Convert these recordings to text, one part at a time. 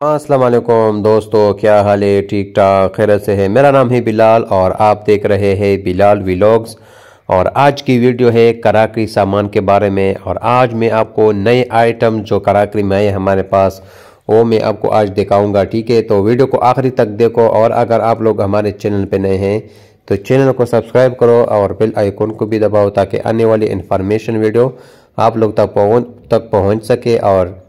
वालेकुम दोस्तों, क्या हाल है? ठीक ठाक खैर से है। मेरा नाम है बिलाल और आप देख रहे हैं बिलाल व्लॉग्स। और आज की वीडियो है कराकरी सामान के बारे में। और आज मैं आपको नए आइटम जो कराकरी में आए हमारे पास, वो मैं आपको आज दिखाऊँगा, ठीक है? तो वीडियो को आखिरी तक देखो। और अगर आप लोग हमारे चैनल पर नए हैं तो चैनल को सब्सक्राइब करो और बेल आइकन को भी दबाओ ताकि आने वाली इन्फॉर्मेशन वीडियो आप लोग तक पहुँच तक पहुँच सके। और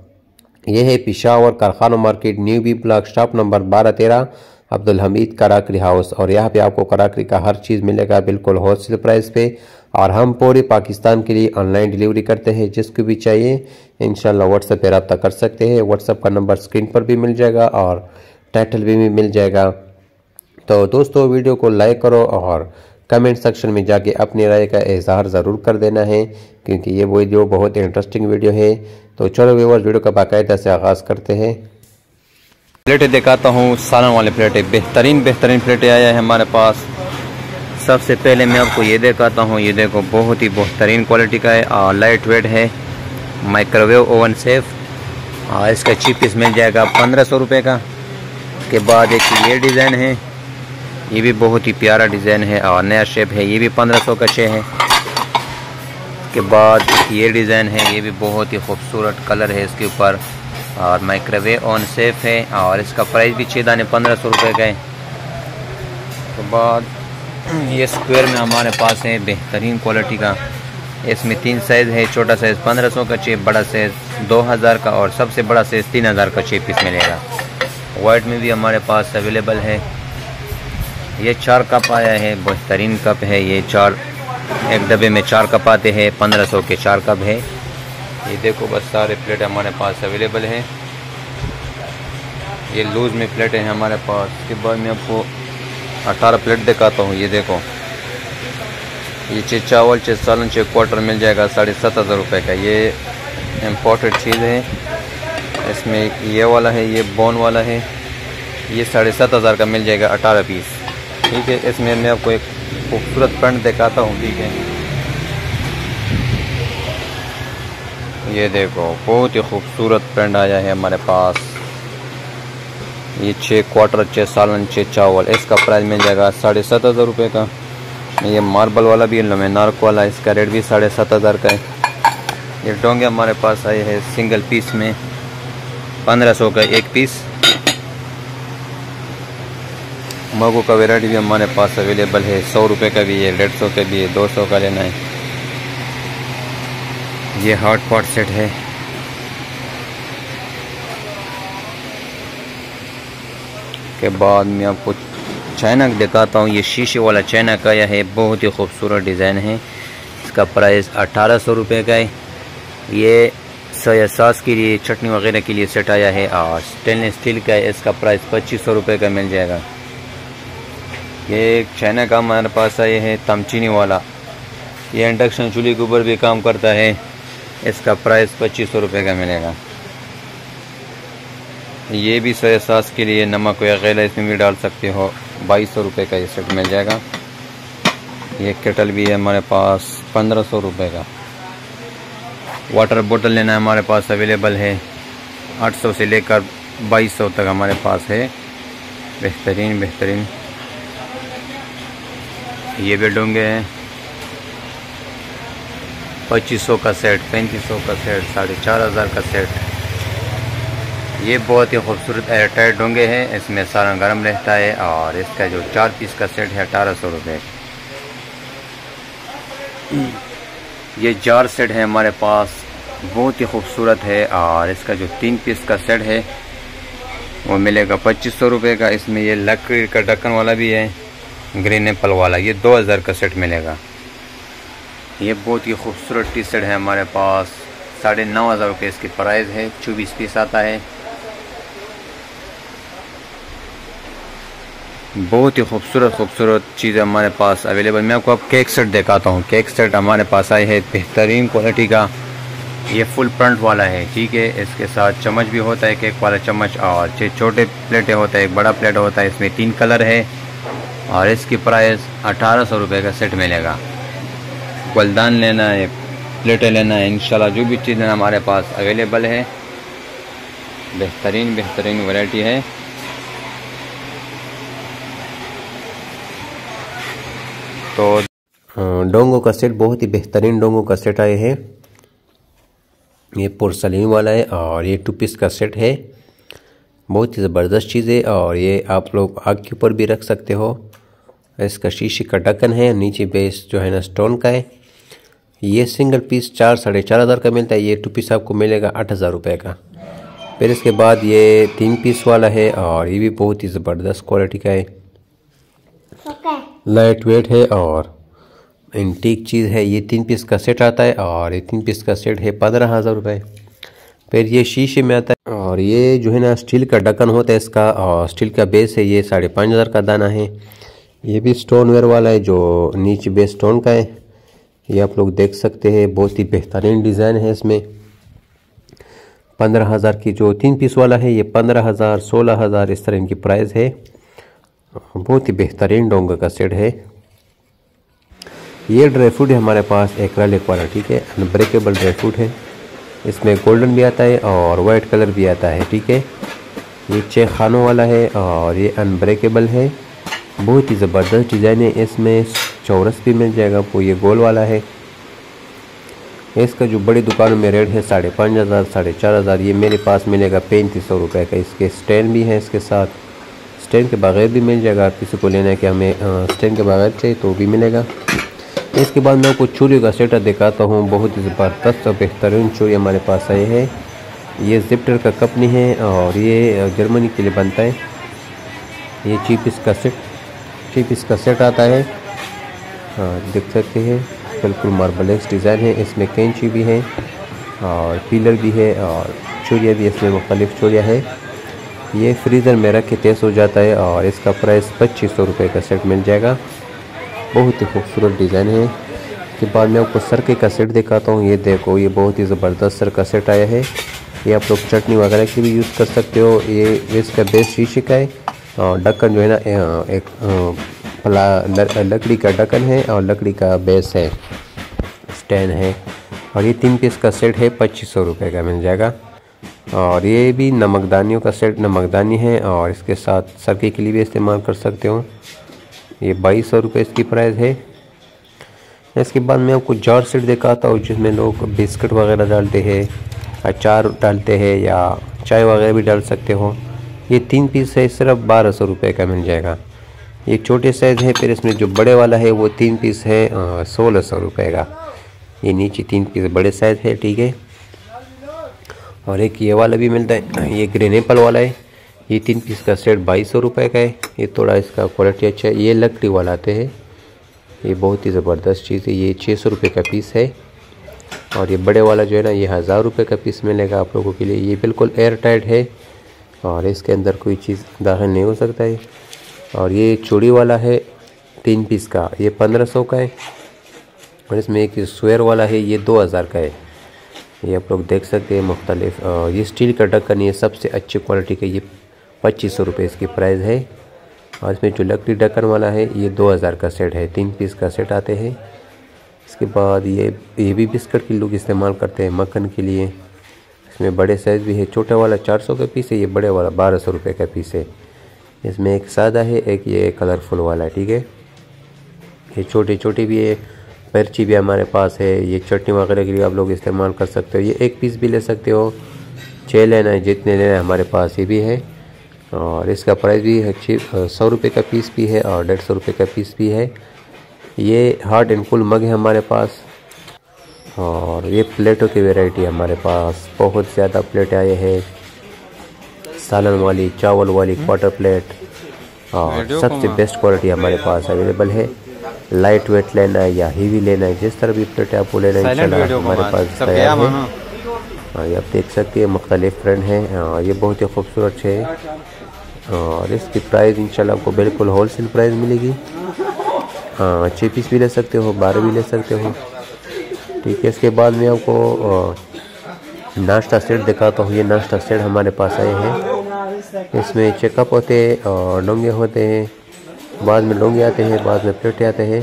यह है पिशावर कारखाना market, new B block shop number बारह तेरह, अब्दुल हमीद कराकरी हाउस। और यहाँ पे आपको कराकरी का हर चीज़ मिलेगा बिल्कुल होलसेल प्राइस पे। और हम पूरे पाकिस्तान के लिए ऑनलाइन डिलीवरी करते हैं, जिसको भी चाहिए, इंशाल्लाह व्हाट्सएप पर रब्ता कर सकते हैं। व्हाट्सएप का नंबर स्क्रीन पर भी मिल जाएगा और टाइटल भी मिल जाएगा। तो दोस्तों, वीडियो को लाइक करो और कमेंट सेक्शन में जाके अपनी राय का इजहार ज़रूर कर देना है, क्योंकि ये वीडियो बहुत इंटरेस्टिंग वीडियो है। तो चलो व्यूवर्स वीडियो का बाकायदा से आगाज़ करते हैं। प्लेटें दिखाता हूँ, सालन वाले प्लेटें बेहतरीन बेहतरीन प्लेटें आया है हमारे पास। सबसे पहले मैं आपको ये दिखाता हूँ, ये देखो, बहुत ही बेहतरीन क्वालिटी का है, और लाइट वेट है। माइक्रोवेव ओवन सेफ़ और इसका चीप मिल जाएगा पंद्रह सौ रुपये का। के बाद एक ये डिज़ाइन है। ये भी बहुत ही प्यारा डिज़ाइन है और नया शेप है, ये भी पंद्रह सौ का छः है। के बाद ये डिज़ाइन है, ये भी बहुत ही खूबसूरत कलर है इसके ऊपर। और माइक्रोवेव ऑन सेफ़ है और इसका प्राइस भी छः दाने पंद्रह सौ रुपये का है। तो बाद ये स्क्वायर में हमारे पास है, बेहतरीन क्वालिटी का। इसमें तीन साइज़ है, छोटा साइज़ पंद्रह सौ का चेप बड़ा साइज़ दो हज़ार का और सबसे बड़ा साइज़ तीन हज़ार का चेप पीस मिलेगा। वाइट में भी हमारे पास अवेलेबल है। ये चार कप आया है, बेहतरीन कप है ये चार। एक डब्बे में चार कप आते हैं, पंद्रह सौ के चार कप है। ये देखो बस सारे प्लेट हमारे पास अवेलेबल हैं। ये लूज़ में प्लेटें हैं हमारे पास। इसके बाद मैं आपको अठारह प्लेट दिखाता हूँ, ये देखो। ये चे चावल चे सालन चे क्वार्टर मिल जाएगा, साढ़े सात हज़ार रुपये का। ये इम्पोर्टेड चीज़ है। इसमें ये वाला है, ये बोन वाला है। ये साढ़े सात हज़ार का मिल जाएगा, अठारह पीस। ठीक है इसमें मैं आपको एक खूबसूरत पेंट दिखाता हूँ, ठीक है। ये देखो, बहुत ही खूबसूरत पेंट आया है हमारे पास। ये छः क्वार्टर छः सालन छः चावल, इसका प्राइस मिल जाएगा साढ़े सात हज़ार रुपये का। ये मार्बल वाला भी है नार्क वाला, इसका रेट भी साढ़े सात हज़ार का है। ये डोंगे हमारे पास आए हैं सिंगल पीस में, पंद्रह सौ का एक पीस मगो का वेराइटी भी हमारे पास अवेलेबल है। सौ रुपये का भी है, डेढ़ सौ का भी है, दो सौ का लेना है। ये हॉट पॉट सेट है। के बाद मैं आपको चाइना दिखाता हूँ। ये शीशे वाला चाइना का यह है। बहुत ही खूबसूरत डिज़ाइन है। इसका प्राइस अठारह सौ रुपये का है। ये सोया सॉस के लिए, चटनी वगैरह के लिए सेट आया है। और स्टेनलेस स्टील का है। इसका प्राइस पच्चीस सौ रुपये का मिल जाएगा। ये एक चाइना का हमारे पास आए है, तमचीनी वाला। ये इंडक्शन चूल्हे के ऊपर भी काम करता है। इसका प्राइस पच्चीस सौ रुपये का मिलेगा। ये भी सोया सास के लिए नमक वगैरह इसमें भी डाल सकते हो। बाईस सौ रुपये का ये सेट मिल जाएगा। ये केटल भी है हमारे पास, पंद्रह सौ रुपये का। वाटर बोतल लेना हमारे पास अवेलेबल है। आठ सौ से लेकर बाईस सौ तक हमारे पास है। बेहतरीन बेहतरीन। ये भी डोंगे हैं। पच्चीस सौ का सेट, पैंतीस सौ का सेट, साढ़े चार हज़ार का सेट। ये बहुत ही खूबसूरत एयरटाइट डोंगे हैं। इसमें सारा गर्म रहता है और इसका जो चार पीस का सेट है, अठारह सौ रुपये ये जार सेट है हमारे पास, बहुत ही खूबसूरत है और इसका जो तीन पीस का सेट है, वो मिलेगा पच्चीस सौ रुपये का। इसमें ये लकड़ी का ढक्कन वाला भी है। ग्रीन एप्पल वाला, ये दो हज़ार का सेट मिलेगा। ये बहुत ही खूबसूरत टी शर्ट है हमारे पास। साढ़े नौ हज़ार रुपये इसकी प्राइस है, चौबीस पीस आता है। बहुत ही खूबसूरत खूबसूरत चीज़ें हमारे पास अवेलेबल। मैं आपको अब केक सेट दिखाता हूँ। केक सेट हमारे पास आई है बेहतरीन क्वालिटी का। ये फुल फ्रंट वाला है, ठीक है। इसके साथ चम्मच भी होता है, केक वाला चम्मच, और छोटे प्लेटें होता है, एक बड़ा प्लेट होता है, इसमें तीन कलर है। और इसकी प्राइस अठारह सौ रुपये का सेट मिलेगा। गुलदान लेना है, प्लेटें लेना है, इंशाल्लाह जो भी चीज़ें हमारे पास अवेलेबल है, बेहतरीन बेहतरीन वैरायटी है। तो डोंगो का सेट बहुत ही बेहतरीन डोंगो का सेट आए हैं। ये पुरसलीन वाला है और ये टू पीस का सेट है। बहुत ही ज़बरदस्त चीज़ है और ये आप लोग आग के ऊपर भी रख सकते हो। इसका शीशे का ढक्कन है नीचे बेस जो है ना स्टोन का है। ये सिंगल पीस चार साढ़े चार हज़ार का मिलता है ये टू पीस आपको मिलेगा आठ हज़ार रुपये का। फिर इसके बाद ये तीन पीस वाला है और ये भी बहुत ही ज़बरदस्त क्वालिटी का है। लाइट वेट है और इंटीक चीज़ है ये तीन पीस का सेट आता है और ये तीन पीस का सेट है पंद्रह हज़ार रुपये फिर ये शीशे में आता है और ये जो है ना स्टील का ढक्कन होता है इसका और स्टील का बेस है ये साढ़े पाँच हज़ार का दाना है। ये भी स्टोन वेयर वाला है जो नीचे बेस स्टोन का है। ये आप लोग देख सकते हैं, बहुत ही बेहतरीन डिज़ाइन है इसमें। पंद्रह हज़ार की जो तीन पीस वाला है, ये पंद्रह हज़ार, सोलह हज़ार इस तरह इनकी प्राइस है। बहुत ही बेहतरीन डोंगा का सेट है। ये ड्राई फ्रूट है हमारे पास एक्रालिक वाला, ठीक है? अनब्रेकेबल ड्राई फ्रूट है। इसमें गोल्डन भी आता है और वाइट कलर भी आता है, ठीक है? ये छः खानों वाला है और ये अनब्रेकेबल है। बहुत ही ज़बरदस्त डिज़ाइन है। इसमें चौरस भी मिल जाएगा आपको ये गोल वाला है। इसका जो बड़ी दुकानों में रेट है साढ़े पाँच हज़ार, साढ़े चार हज़ार, ये मेरे पास मिलेगा पैंतीस सौ रुपये का। इसके स्टैंड भी है इसके साथ। स्टैंड के बगैर भी मिल जाएगा। आप किसी को लेना है कि हमें स्टैंड के बगैर चाहिए तो भी मिलेगा। इसके बाद मैं आपको चूड़ी का सेटर दिखाता हूँ। बहुत ही ज़बरदस्त और बेहतरीन चूड़ी हमारे पास आए हैं। ये जिप्टर का कंपनी है और ये जर्मनी के लिए बनता है। ये चीप इसका सेट। चीप इसका सेट आता है। हाँ देख सकते हैं। बिल्कुल मार्बलेक्स डिज़ाइन है। इसमें कैंची भी है और पीलर भी है और चूड़िया भी इसमें मुख्तलिफ़ चूड़िया है। ये फ्रीज़र में रख के तेज़ हो जाता है और इसका प्राइस पच्चीस सौ रुपये का सेट मिल जाएगा। बहुत ही खूबसूरत डिज़ाइन है। के बाद मैं आपको सर का सेट दिखाता हूँ। ये देखो, ये बहुत ही ज़बरदस्त सर का सेट आया है। ये आप लोग चटनी वगैरह की भी यूज़ कर सकते हो। ये, इसका बेस शीशे का है। और ढक्कन जो है ना एक लकड़ी का ढक्कन है और लकड़ी का बेस है, स्टैंड है। और ये तीन पीस का सेट है, पच्चीस सौ रुपये का मिल जाएगा। और ये भी नमकदानियों का सेट, नमकदानी है और इसके साथ सरके के लिए भी इस्तेमाल कर सकते हो। ये बाईस सौ रुपये इसकी प्राइस है। इसके बाद मैं आपको जार सेट दिखाता हूँ, जिसमें लोग बिस्किट वगैरह डालते हैं, अचार डालते हैं या चाय वगैरह भी डाल सकते हो। ये तीन पीस है, सिर्फ़ बारह सौ रुपये का मिल जाएगा। ये छोटे साइज़ है, फिर इसमें जो बड़े वाला है, वो तीन पीस है सोलह सौ रुपये का। ये नीचे तीन पीस बड़े साइज़ है, ठीक है। और एक ये वाला भी मिलता है, ये ग्रीन एप्पल वाला है। ये तीन पीस का सेट बाईस सौ रुपये का है। ये थोड़ा इसका क्वालिटी अच्छा है। ये लकड़ी वाला आते हैं। ये बहुत ही ज़बरदस्त चीज़ है। ये छः सौ रुपये का पीस है। और ये बड़े वाला जो है ना, ये हज़ार रुपये का पीस मिलेगा आप लोगों के लिए। ये बिल्कुल एयर टाइट है। और इसके अंदर कोई चीज़ दाखिल नहीं हो सकता है। और ये चूड़ी वाला है, तीन पीस का। ये पंद्रह सौ का है और इसमें एक स्वेयर वाला है, ये दो हज़ार का है। ये आप लोग देख सकते हैं मुख्तलिफ़ ये स्टील का ढक्कन ये सबसे अच्छी क्वालिटी का, ये पच्चीस सौ रुपये इसकी प्राइस है। और इसमें जो लकड़ी ढक्कन वाला है, ये दो हज़ार का सेट है। तीन पीस का सेट आते हैं। इसके बाद ये ये भी बिस्किट के लोग इस्तेमाल करते हैं मक्खन के लिए। इसमें बड़े साइज़ भी है। छोटा वाला चार सौ का पीस है, ये बड़े वाला बारह सौ रुपये का पीस है। इसमें एक सादा है, एक ये कलरफुल वाला है, ठीक है? ये छोटी छोटी भी है पर्ची भी हमारे पास है, ये चटनी वगैरह के लिए आप लोग इस्तेमाल कर सकते हो। ये एक पीस भी ले सकते हो छः लेना है, जितने लेना है हमारे पास ये भी है। और इसका प्राइस भी है सौ रुपये का पीस भी है और डेढ़ सौ रुपये का पीस भी है। ये हार्ड एंड फुल मग है हमारे पास। और ये प्लेटों की वैरायटी हमारे पास। बहुत ज़्यादा प्लेट आए हैं। सालन वाली चावल वाली क्वार्टर प्लेट और सबसे बेस्ट क्वालिटी हमारे पास अवेलेबल है। लाइट वेट लेना है या हीवी लेना है जिस तरह भी प्लेट आपको लेना है हमारे पास तैयार है। ये आप देख सकते हैं मुख्तलिफ़ फ्रेंड हैं। ये बहुत ही खूबसूरत है। और इसकी प्राइस इंशाल्लाह आपको बिल्कुल होलसेल प्राइस मिलेगी। हाँ छः पीस भी ले सकते हो बारह भी ले सकते हो। ठीक है, इसके बाद में आपको नाश्ता सेट दिखाता हूँ। ये नाश्ता सेट हमारे पास आए हैं। इसमें चेकअप होते हैं और डोंगे होते हैं। बाद में डोंगे आते हैं, बाद में प्लेटें आते हैं।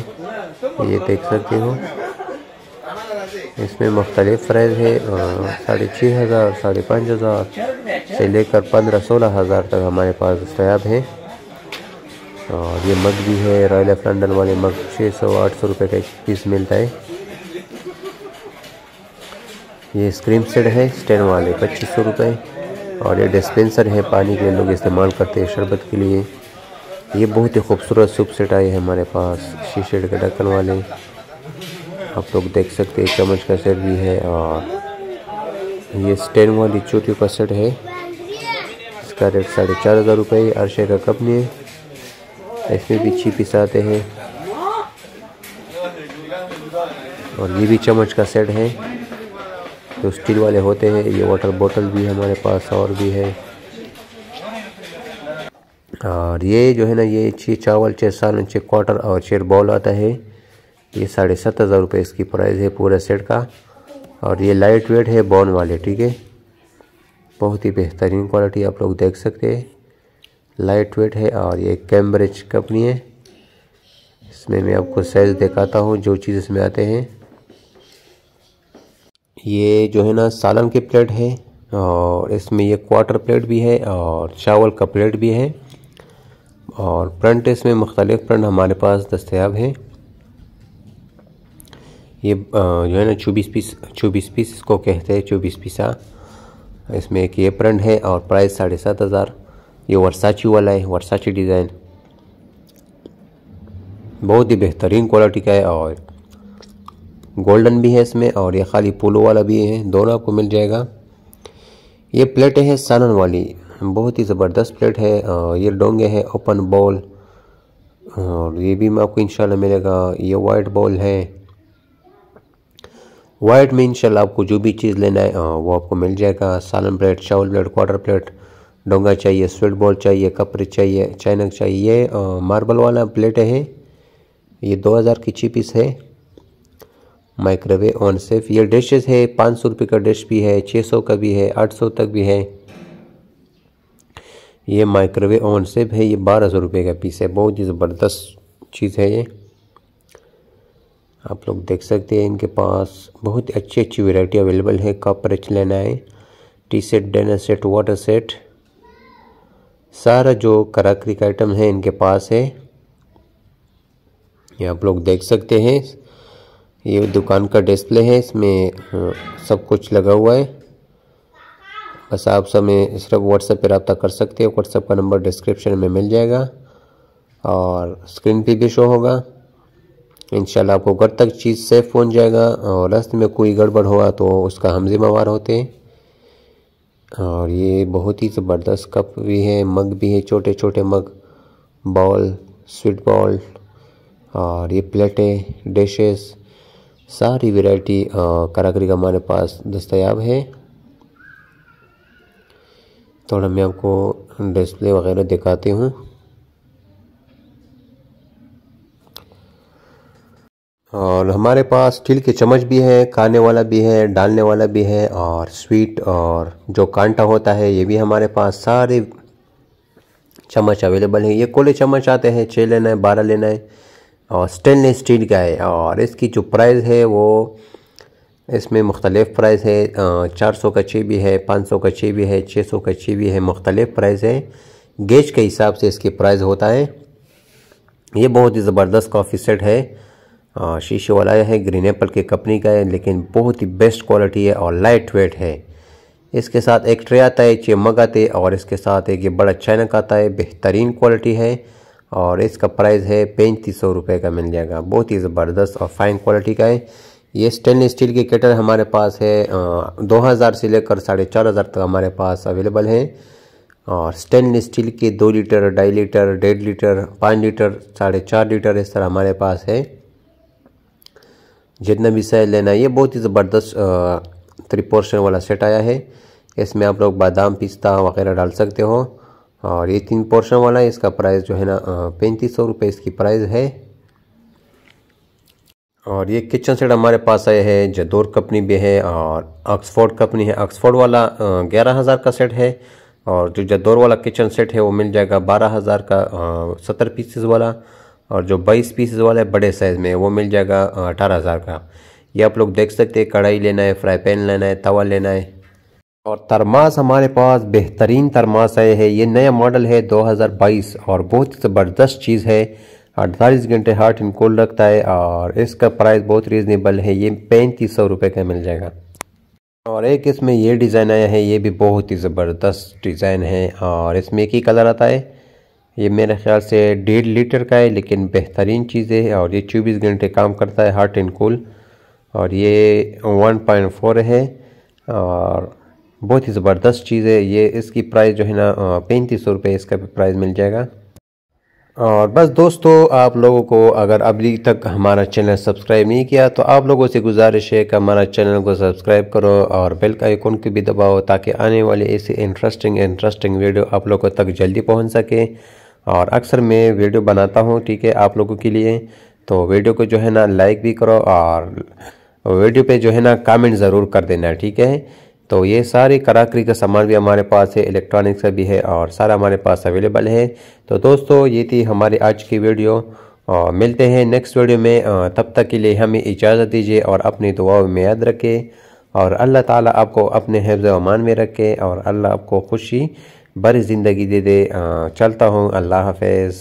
ये देख सकते हो। इसमें मुख्तलिफ़ प्राइस है साढ़े छः हज़ार, साढ़े पाँच हज़ार से लेकर पंद्रह सोलह हज़ार तक हमारे पास दस्तियाब है। और ये मग भी है रॉयल एफ़ लंडन वाले मग छः सौ, आठ सौ रुपये का एक पीस मिलता है। ये स्क्रीम सेट है, स्टैंड वाले पच्चीस सौ रुपये और ये डिस्पेंसर है, पानी के लोग इस्तेमाल करते हैं शरबत के लिए। ये बहुत ही खूबसूरत सूप सेट आए हैं हमारे पास, शीशे के ढक्कन वाले। आप लोग देख सकते हैं, चम्मच का सेट भी है और ये स्टैंड वाली चोटी का सेट है। इसका रेट साढ़े चार हज़ार रुपये अरशे का कंपनी है। इसमें भी छी पीस आते हैं। और ये भी चम्मच का सेट है। जो स्टील वाले होते हैं, ये वाटर बोतल भी हमारे पास और भी है। और ये जो है ना, ये छः चावल छः सालन छः क्वार्टर और छः बॉल आता है। ये साढ़े सात हज़ार रुपये इसकी प्राइस है पूरे सेट का। और ये लाइट वेट है बॉन वाले, ठीक है? बहुत ही बेहतरीन क्वालिटी आप लोग देख सकते हैं। लाइट वेट है और ये कैम्ब्रिज कंपनी है। इसमें मैं आपको साइज़ दिखाता हूँ, जो चीज़ इसमें आते हैं। ये जो है ना सालन के प्लेट है और इसमें ये क्वार्टर प्लेट भी है और चावल का प्लेट भी है और प्रिंट इसमें मुख्तलिफ़ प्रिंट हमारे पास दस्तियाब हैं। ये जो है ना चौबीस पीस चौबीस पीस इसको कहते हैं, चौबीस पीसा। इसमें एक ये प्रिंट है और प्राइस साढ़े सात हज़ार। ये वर्साची वाला है, वर्साची डिज़ाइन। बहुत ही बेहतरीन क्वालिटी का है और गोल्डन भी है इसमें और ये खाली पोलो वाला भी है, दोनों आपको मिल जाएगा। ये प्लेटें हैं सानन वाली, बहुत ही ज़बरदस्त प्लेट है और ये डोंगे हैं ओपन बॉल, और ये भी मैं आपको इंशाल्लाह मिलेगा, ये वाइट बॉल है। वाइट में इंशाल्लाह आपको जो भी चीज़ लेना है वो आपको मिल जाएगा, सालन प्लेट, चावल प्लेट, क्वार्टर प्लेट, डोंगा चाहिए, स्वीट बॉल चाहिए, कपड़े चाहिए, चाइनक चाहिए मार्बल वाला प्लेट है, ये 2000 की चीपीस है। Microwave on safe. ये डिशेस है, पाँच सौ रुपये का डिश भी है छः सौ का भी है, आठ सौ तक भी है। ये माइक्रोवेव ऑन सेफ़ है, ये बारह सौ रुपये का पीस है। बहुत ही ज़बरदस्त चीज़ है ये। आप लोग देख सकते हैं, इनके पास बहुत अच्छी अच्छी वैरायटी अवेलेबल है। कप रिच लेना है tea set dinner set water set. सारा जो कराकरी का आइटम है, इनके पास है। ये आप लोग देख सकते हैं। ये दुकान का डिस्प्ले है, इसमें सब कुछ लगा हुआ है। बस आप समय सिर्फ़ व्हाट्सएप पर रब्ता कर सकते हो व्हाट्सएप का नंबर डिस्क्रिप्शन में मिल जाएगा और स्क्रीन पे भी शो होगा। इंशाल्लाह आपको घर तक चीज़ सेफ़ पहुँच जाएगा और रास्ते में कोई गड़बड़ हुआ तो उसका हम जिम्मेवार होते हैं। और ये बहुत ही ज़बरदस्त कप भी है, मग भी है छोटे छोटे मग बॉल स्वीट बॉल और ये प्लेटें डिशेस सारी वैरायटी कारागरी का हमारे पास दस्तयाब है। थोड़ा मैं आपको डिस्प्ले वगैरह दिखाती हूँ। और हमारे पास स्टील के चम्मच भी है, खाने वाला भी है, डालने वाला भी है और स्वीट और जो कांटा होता है, ये भी हमारे पास सारे चम्मच अवेलेबल है। ये कोले चम्मच आते हैं छः लेना है, बारह लेना है। और स्टेनलेस स्टील का है और इसकी जो प्राइस है वो इसमें मुख्तलिफ़ प्राइस है चार सौ का छः भी है, पाँच सौ का छः भी है छः सौ का छः भी है, मुख्तलिफ़ प्राइस है। गेज के हिसाब से इसकी प्राइस होता है। ये बहुत ही ज़बरदस्त कॉफ़ी सेट है। शीशे वाला है, ग्रीन एप्पल की कंपनी का है, लेकिन बहुत ही बेस्ट क्वालिटी है और लाइट वेट है। इसके साथ एक ट्रे आता है मग आते और इसके साथ एक ये बड़ा चाइनक आता है, बेहतरीन क्वालिटी है। और इसका प्राइस है पैंतीस सौ रुपये का मिल जाएगा। बहुत ही ज़बरदस्त और फाइन क्वालिटी का है। ये स्टेनलेस स्टील के केटर हमारे पास है दो हज़ार से लेकर साढ़े चार हज़ार तक हमारे पास अवेलेबल है। और स्टेनलेस स्टील के दो लीटर, ढाई लीटर, डेढ़ लीटर, पाँच लीटर, साढ़े चार लीटर इस तरह हमारे पास है। जितना भी साइज़ लेना है, ये बहुत ही ज़बरदस्त थ्री पोर्शन वाला सेट आया है। इसमें आप लोग बादाम पिस्ता वगैरह डाल सकते हो। और ये तीन पोर्शन वाला है, इसका प्राइस जो है ना पैंतीस सौ रुपये इसकी प्राइस है। और ये किचन सेट हमारे पास आया है, जदौर कंपनी भी है और ऑक्सफोर्ड कंपनी है। ऑक्सफोर्ड वाला ग्यारह हज़ार का सेट है और जो जदौर वाला किचन सेट है, वो मिल जाएगा बारह हज़ार का सत्तर पीसेस वाला और जो 22 पीसेस वाला है, बड़े साइज़ में, वो मिल जाएगा अठारह हज़ार का। ये आप लोग देख सकते हैं, कढ़ाई लेना है फ्राई पैन लेना है, तवा लेना है। और थर्मास हमारे पास बेहतरीन थर्मास आए हैं। ये नया मॉडल है 2022 और बहुत ही ज़बरदस्त चीज़ है। अड़तालीस घंटे हार्ट एंड कोल्ड रखता है और इसका प्राइस बहुत रीज़नेबल है। ये पैंतीस सौ रुपये का मिल जाएगा। और एक इसमें ये डिज़ाइन आया है, ये भी बहुत ही ज़बरदस्त डिज़ाइन है और इसमें एक ही कलर आता है। ये मेरे ख्याल से डेढ़ लीटर का है, लेकिन बेहतरीन चीज़ है और ये चौबीस घंटे काम करता है हार्ट एंड कूल। और ये 1.4 है और बहुत ही ज़बरदस्त चीज़ है। ये इसकी प्राइस जो है ना पैंतीस सौ रुपये इसका भी प्राइस मिल जाएगा। और बस दोस्तों, आप लोगों को अगर अभी तक हमारा चैनल सब्सक्राइब नहीं किया तो आप लोगों से गुजारिश है कि हमारा चैनल को सब्सक्राइब करो और बेल का आइकन को भी दबाओ, ताकि आने वाले ऐसे इंटरेस्टिंग इंटरेस्टिंग वीडियो आप लोगों तक जल्दी पहुँच सके। और अक्सर मैं वीडियो बनाता हूँ, ठीक है, आप लोगों के लिए। तो वीडियो को जो है ना लाइक भी करो और वीडियो पे जो है ना कमेंट ज़रूर कर देना, ठीक है? तो ये सारे कराकरी का सामान भी हमारे पास है इलेक्ट्रॉनिक्स का भी है और सारा हमारे पास अवेलेबल है। तो दोस्तों, ये थी हमारी आज की वीडियो। और मिलते हैं नेक्स्ट वीडियो में। तब तक के लिए हमें इजाज़त दीजिए और अपनी दुआओं में याद रखें। और अल्लाह ताला आपको अपने हिफ्ज़ अमान में रखे और अल्लाह आपको खुशी बड़ी ज़िंदगी दे दे। चलता हूँ। अल्लाह हाफिज़।